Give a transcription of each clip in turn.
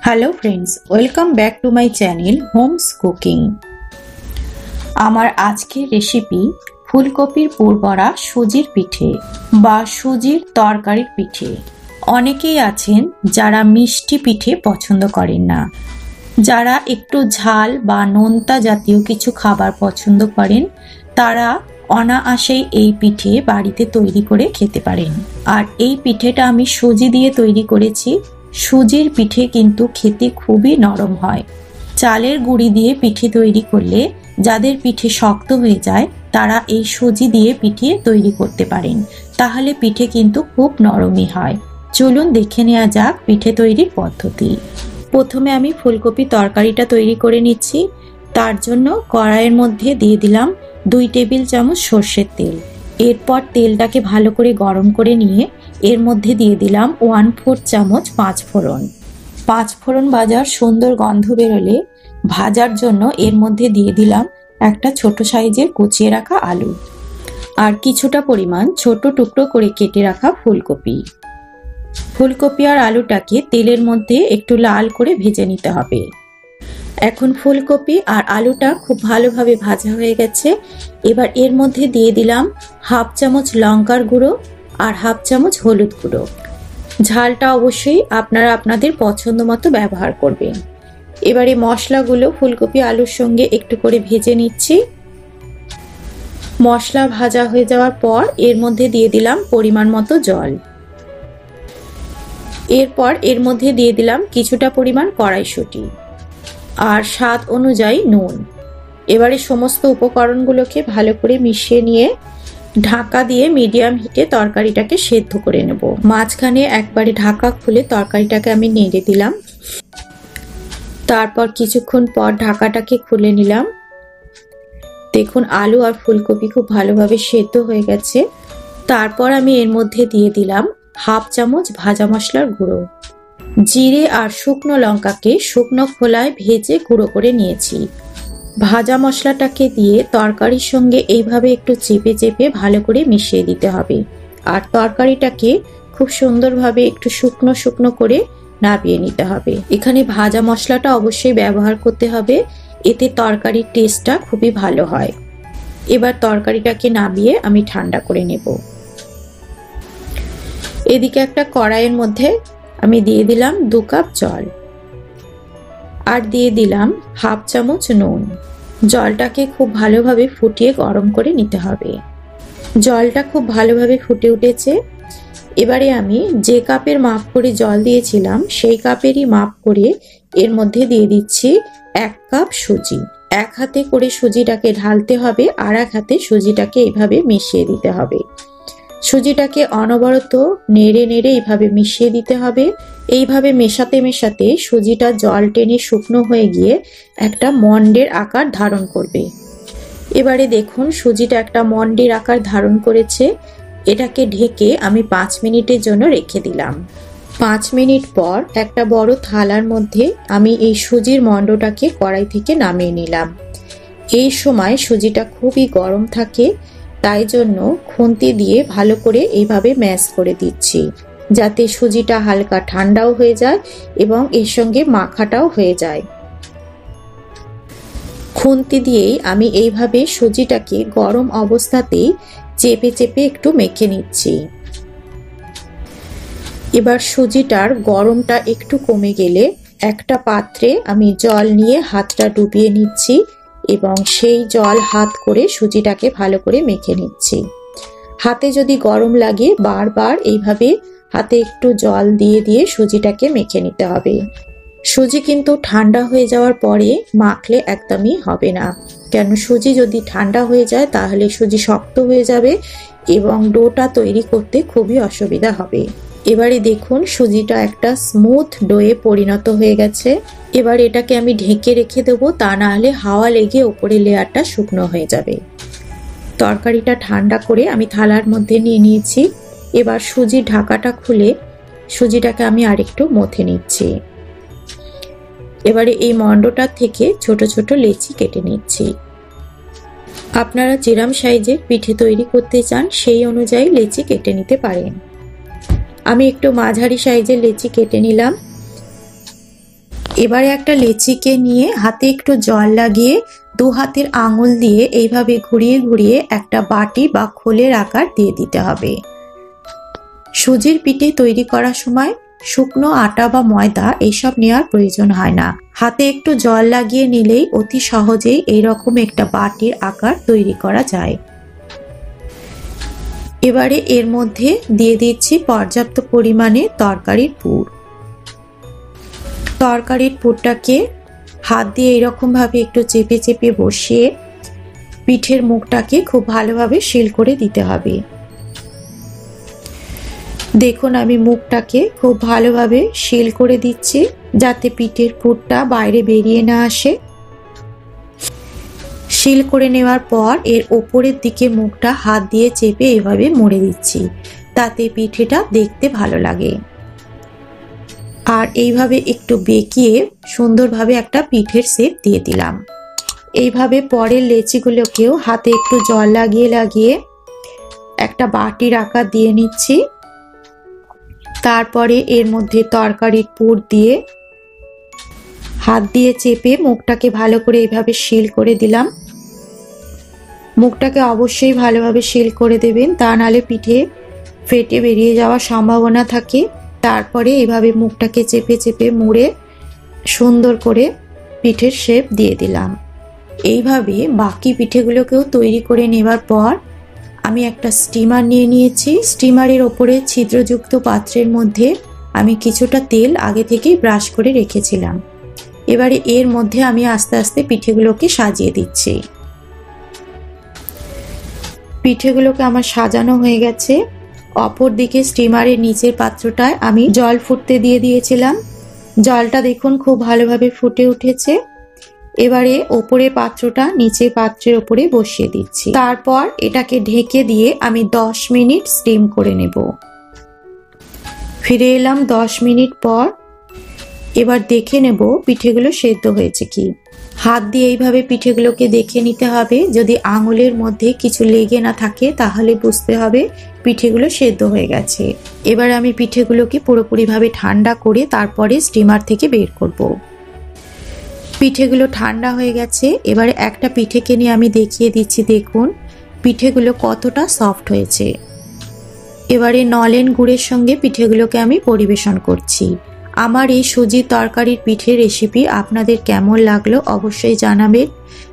Hello friends welcome back to my channel Homes Cooking আমার আজকের recipe ফুলকপির পুরবড়া সুজির পিঠে বা সুজির তরকারির পিঠে। অনেকেই আছেন যারা মিষ্টি পিঠে পছন্দ করেন না। যারা একটু ঝাল বা নোনতা জাতীয় কিছু খাবার পছন্দ করেন, তারা অনায়াসেই এই পিঠে বাড়িতে তৈরি করে খেতে পারেন। আর এই পিঠেটা আমি সুজি দিয়ে তৈরি করেছি সুজির পিঠে কিন্তু খেতে খুবই নরম হয়। চালের গুঁড়ি দিয়ে পিঠে তৈরি করলে যাদের পিঠে শক্ত হয়ে যায়, তারা এই সুজি দিয়ে পিঠে তৈরি করতে পারেন। তাহলে পিঠে কিন্তু খুব নরমই হয়। চলুন দেখে নেওয়া যাক পিঠে তৈরির পদ্ধতি। প্রথমে আমি ফুলকপি তরকারিটা তৈরি করে নিচ্ছি। তার জন্য কড়াইয়ের মধ্যে দিয়ে দিলাম দুই টেবিল চামচ সর্ষের তেল। এরপর তেলটাকে ভালো করে গরম করে নিয়ে এর মধ্যে দিয়ে দিলাম ওয়ান ফোর চামচ পাঁচ ফোড়ন। পাঁচ ফোড়ন ভাজার সুন্দর গন্ধ বেরোলে ভাজার জন্য এর মধ্যে দিয়ে দিলাম একটা ছোট সাইজের কুচিয়ে রাখা আলু। আর কিছুটা পরিমাণ ছোট টুকরো করে কেটে রাখা ফুলকপি। ফুলকপি আর আলুটাকে তেলের মধ্যে একটু লাল করে ভেজে নিতে হবে। এখন ফুলকপি আর আলুটা খুব ভালোভাবে ভাজা হয়ে গেছে। এবার এর মধ্যে দিয়ে দিলাম হাফ চামচ লঙ্কার গুঁড়ো আর হাফ চামচ হলুদ গুঁড়ো। ঝালটা অবশ্যই আপনারা আপনাদের পছন্দ মতো ব্যবহার করবেন। এবারে মশলাগুলো ফুলকপি, আলুর সঙ্গে একটু করে ভেজে নিচ্ছি। মশলা ভাজা হয়ে যাওয়ার পর এর মধ্যে দিয়ে দিলাম পরিমাণ মতো জল। এরপর এর মধ্যে দিয়ে দিলাম কিছুটা পরিমাণ কড়াইশুঁটি। আর স্বাদ অনুযায়ী নুন। এবারে সমস্ত উপকরণগুলোকে ভালো করে মিশিয়ে নিয়ে ঢাকা দিয়ে মিডিয়াম হিটে তরকারিটাকে সেদ্ধ করে নেব। মাঝখানে একবারে ঢাকা খুলে তরকারিটাকে আমি নেড়ে দিলাম। তারপর কিছুক্ষণ পর ঢাকাটাকে খুলে নিলাম। দেখুন, আলু আর ফুলকপি খুব ভালোভাবে সেদ্ধ হয়ে গেছে। তারপর আমি এর মধ্যে দিয়ে দিলাম হাফ চামচ ভাজা মশলার গুঁড়ো। জিরে আর শুকনো লঙ্কাকে শুকনো খোলায় ভেজে গুঁড়ো করে নিয়েছি। ভাজা মশলাটাকে দিয়ে তরকারির সঙ্গে এইভাবে একটু চেপে চেপে ভালো করে মিশিয়ে দিতে হবে। আর তরকারিটাকে খুব সুন্দরভাবে একটু শুকনো শুকনো করে নাবিয়ে নিতে হবে। এখানে ভাজা মশলাটা অবশ্যই ব্যবহার করতে হবে। এতে তরকারির টেস্টটা খুবই ভালো হয়। এবার তরকারিটাকে নামিয়ে আমি ঠান্ডা করে নেব। এদিকে একটা কড়াইয়ের মধ্যে আমি দিয়ে দিলাম দু কাপ জল। আর দিয়ে দিলাম হাফ চামচ নুন। জলটাকে খুব ভালোভাবে ফুটিয়ে গরম করে নিতে হবে। জলটা খুব ভালোভাবে ফুটে উঠেছে। এবারে আমি যে কাপের মাপ করে জল দিয়েছিলাম, সেই কাপেরই মাপ করে এর মধ্যে দিয়ে দিচ্ছি এক কাপ সুজি। এক হাতে করে সুজিটাকে ঢালতে হবে আর এক হাতে সুজিটাকে এইভাবে মিশিয়ে দিতে হবে। সুজিটাকে অনবরত নেড়ে নেড়ে এইভাবে মিশিয়ে দিতে হবে। এইভাবে মেশাতে মেশাতে সুজিটা জল টেনে শুকনো হয়ে গিয়ে একটা মন্ডের আকার ধারণ করবে। এবারে দেখুন সুজিটা একটা মন্ডের আকার ধারণ করেছে। এটাকে ঢেকে আমি পাঁচ মিনিটের জন্য রেখে দিলাম। পাঁচ মিনিট পর একটা বড় থালার মধ্যে আমি এই সুজির মণ্ডটাকে কড়াই থেকে নামিয়ে নিলাম। এই সময় সুজিটা খুবই গরম থাকে। তাই জন্য খুন্তি দিয়ে ভালো করে এইভাবে ম্যাশ করে দিচ্ছি, যাতে সুজিটা হালকা ঠান্ডাও হয়ে যায় এবং এর সঙ্গে মাখাটাও হয়ে যায়। খুন্তি দিয়েই আমি এইভাবে সুজিটাকে গরম অবস্থাতেই চেপে চেপে একটু মেখে নিচ্ছি। এবার সুজিটার গরমটা একটু কমে গেলে একটা পাত্রে আমি জল নিয়ে হাতটা ডুবিয়ে নিচ্ছি এবং সেই জল হাত করে সুজিটাকে ভালো করে মেখে নিচ্ছি। হাতে যদি গরম লাগে, বারবার এইভাবে হাতে একটু জল দিয়ে দিয়ে সুজিটাকে মেখে নিতে হবে। সুজি কিন্তু ঠান্ডা হয়ে যাওয়ার পরে মাখলে একদমই হবে না। কেন, সুজি যদি ঠান্ডা হয়ে যায়, তাহলে সুজি শক্ত হয়ে যাবে এবং ডোটা তৈরি করতে খুবই অসুবিধা হবে। এবারে দেখুন, সুজিটা একটা স্মুথ ডোয়ে পরিণত হয়ে গেছে। এবার এটাকে আমি ঢেকে রেখে দেবো, তা না হলে হাওয়া লেগে ওপরে লেয়ারটা শুকনো হয়ে যাবে। তরকারিটা ঠান্ডা করে আমি থালার মধ্যে নিয়ে নিয়েছি। এবার সুজি ঢাকাটা খুলে সুজিটাকে আমি আরেকটু মথে নিচ্ছি। এবারে এই মণ্ডটার থেকে ছোট ছোট লেচি কেটে নিচ্ছি। আপনারা যেরাম সাইজের পিঠে তৈরি করতে চান, সেই অনুযায়ী লেচি কেটে নিতে পারেন। আমি একটু মাঝারি সাইজের লেচি কেটে নিলাম। এবারে একটা লেচিকে নিয়ে হাতে একটু জল লাগিয়ে দু হাতের আঙুল দিয়ে এইভাবে ঘুরিয়ে ঘুরিয়ে একটা বাটি বা খোলের আকার দিয়ে দিতে হবে। সুজির পিঠে তৈরি করার সময় শুকনো আটা বা ময়দা এইসব নেওয়ার প্রয়োজন হয় না। হাতে একটু জল লাগিয়ে নিলেই অতি সহজেই এইরকম একটা বাটির আকার তৈরি করা যায়। এবারে এর মধ্যে দিয়ে দিচ্ছি পর্যাপ্ত পরিমাণে তরকারির পুর। তরকারির পুরটাকে হাত দিয়ে এরকমভাবে একটু চেপে চেপে বসিয়ে পিঠের মুখটাকে খুব ভালোভাবে শিল করে দিতে হবে। দেখুন আমি মুখটাকে খুব ভালোভাবে শিল করে দিচ্ছি যাতে পিঠের পুরটা বাইরে বেরিয়ে না আসে। শিল করে নেওয়ার পর এর ওপরের দিকে মুখটা হাত দিয়ে চেপে এভাবে মুড়ে দিচ্ছি। তাতে পিঠেটা দেখতে ভালো লাগে। আর এইভাবে একটু বেঁকিয়ে সুন্দরভাবে একটা পিঠের শেপ দিয়ে দিলাম। এইভাবে পরের লেচিগুলোকেও হাতে একটু জল লাগিয়ে লাগিয়ে একটা বাটির আকার দিয়ে নিচ্ছি। তারপরে এর মধ্যে তরকারির পুর দিয়ে হাত দিয়ে চেপে মুখটাকে ভালো করে এইভাবে শিল করে দিলাম। মুখটাকে অবশ্যই ভালোভাবে শিল করে দেবেন, তা নাহলে পিঠে ফেটে বেরিয়ে যাওয়ার সম্ভাবনা থাকে। তারপরে এইভাবে মুখটাকে চেপে চেপে মুড়ে সুন্দর করে পিঠের শেপ দিয়ে দিলাম। এইভাবে বাকি পিঠেগুলোকেও তৈরি করে নেবার পর আমি একটা স্টিমার নিয়ে নিয়েছি। স্টিমারের ওপরে ছিদ্রযুক্ত পাত্রের মধ্যে আমি কিছুটা তেল আগে থেকেই ব্রাশ করে রেখেছিলাম। এবারে এর মধ্যে আমি আস্তে আস্তে পিঠেগুলোকে সাজিয়ে দিচ্ছি। পিঠেগুলোকে আমার সাজানো হয়ে গেছে। অপর দিকে স্টিমারের নিচের পাত্রটায় আমি জল ফুটতে দিয়ে দিয়েছিলাম। জলটা দেখুন খুব ভালোভাবে ফুটে উঠেছে। এবারে ওপরে পাত্রটা নিচে পাত্রের ওপরে বসিয়ে দিচ্ছি। তারপর এটাকে ঢেকে দিয়ে আমি দশ মিনিট স্টিম করে নেব। ফিরে এলাম দশ মিনিট পর। এবার দেখে নেব পিঠেগুলো সেদ্ধ হয়েছে কি। হাত দিয়ে এইভাবে পিঠেগুলোকে দেখে নিতে হবে। যদি আঙুলের মধ্যে কিছু লেগে না থাকে, তাহলে বুঝতে হবে পিঠেগুলো সেদ্ধ হয়ে গেছে। এবার আমি পিঠেগুলোকে পুরোপুরিভাবে ঠান্ডা করে তারপরে স্টিমার থেকে বের করব। পিঠেগুলো ঠান্ডা হয়ে গেছে। এবারে একটা পিঠেকে নিয়ে আমি দেখিয়ে দিচ্ছি, দেখুন পিঠেগুলো কতটা সফট হয়েছে। এবারে নলেন গুড়ের সঙ্গে পিঠেগুলোকে আমি পরিবেশন করছি। আমার এই সুজির তরকারির পিঠের রেসিপি আপনাদের কেমন লাগল অবশ্যই জানাবেন।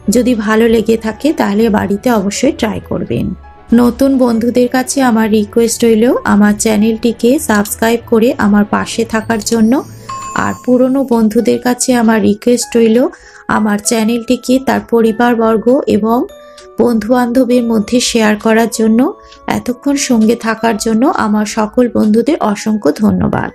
যদি ভালো লেগে থাকে তাহলে বাড়িতে অবশ্যই ট্রাই করবেন। নতুন বন্ধুদের কাছে আমার রিকোয়েস্ট হইল আমার চ্যানেলটিকে সাবস্ক্রাইব করে আমার পাশে থাকার জন্য। আর পুরনো বন্ধুদের কাছে আমার রিকোয়েস্ট রইল, আমার চ্যানেলটিকে তার পরিবারবর্গ এবং বন্ধু বান্ধবের মধ্যে শেয়ার করার জন্য। এতক্ষণ সঙ্গে থাকার জন্য আমার সকল বন্ধুদের অসংখ্য ধন্যবাদ।